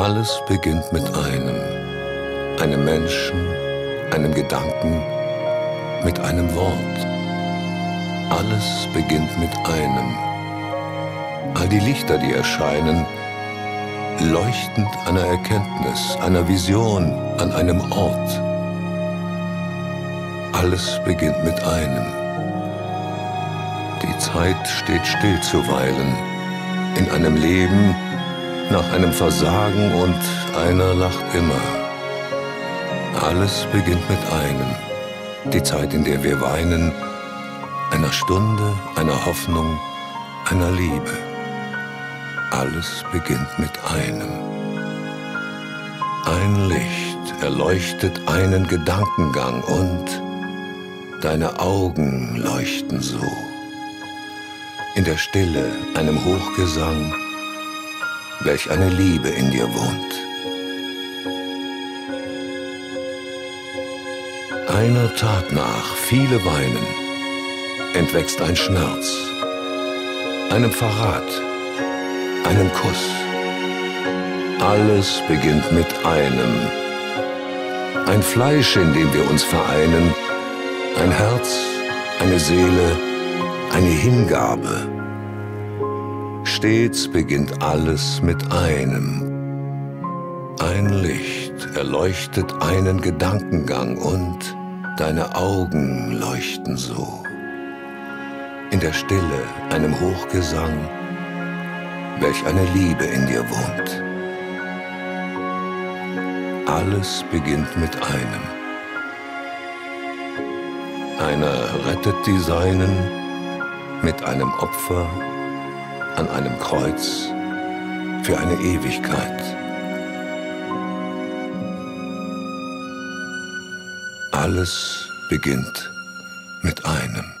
Alles beginnt mit einem, einem Menschen, einem Gedanken, mit einem Wort. Alles beginnt mit einem. All die Lichter, die erscheinen, leuchtend einer Erkenntnis, einer Vision, an einem Ort. Alles beginnt mit einem. Die Zeit steht still zuweilen, in einem Leben, nach einem Versagen und einer lacht immer. Alles beginnt mit einem. Die Zeit, in der wir weinen, einer Stunde, einer Hoffnung, einer Liebe. Alles beginnt mit einem. Ein Licht erleuchtet einen Gedankengang und deine Augen leuchten so. In der Stille einem Hochgesang, welch eine Liebe in dir wohnt. Einer Tat nach, viele weinen, entwächst ein Schmerz, einem Verrat, einem Kuss. Alles beginnt mit einem. Ein Fleisch, in dem wir uns vereinen, ein Herz, eine Seele, eine Hingabe. Stets beginnt alles mit einem. Ein Licht erleuchtet einen Gedankengang und deine Augen leuchten so. In der Stille einem Hochgesang, welch eine Liebe in dir wohnt. Alles beginnt mit einem. Einer rettet die Seinen mit einem Opfer an einem Kreuz für eine Ewigkeit. Alles beginnt mit einem.